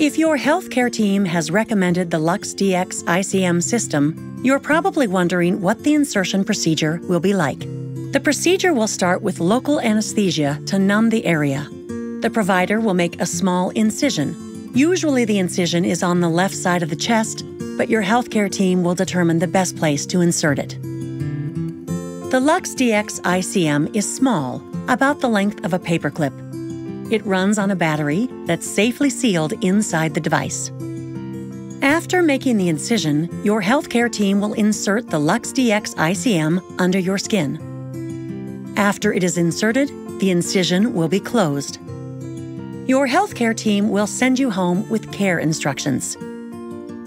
If your healthcare team has recommended the LUX-Dx ICM system, you're probably wondering what the insertion procedure will be like. The procedure will start with local anesthesia to numb the area. The provider will make a small incision. Usually, the incision is on the left side of the chest, but your healthcare team will determine the best place to insert it. The LUX-Dx ICM is small, about the length of a paperclip. It runs on a battery that's safely sealed inside the device. After making the incision, your healthcare team will insert the LUX-Dx ICM under your skin. After it is inserted, the incision will be closed. Your healthcare team will send you home with care instructions.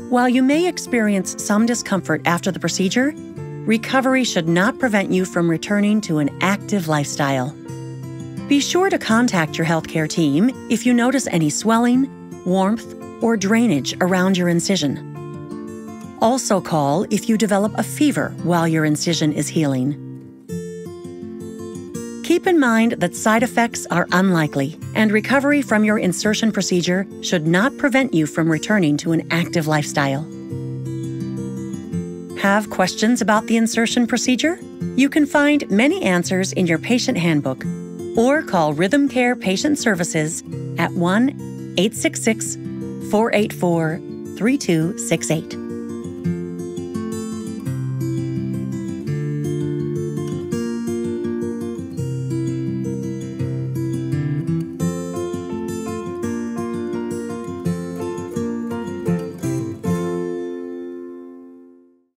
While you may experience some discomfort after the procedure, recovery should not prevent you from returning to an active lifestyle. Be sure to contact your healthcare team if you notice any swelling, warmth, or drainage around your incision. Also, call if you develop a fever while your incision is healing. Keep in mind that side effects are unlikely, and recovery from your insertion procedure should not prevent you from returning to an active lifestyle. Have questions about the insertion procedure? You can find many answers in your patient handbook or call Rhythm Care Patient Services at 1 866 484 3268.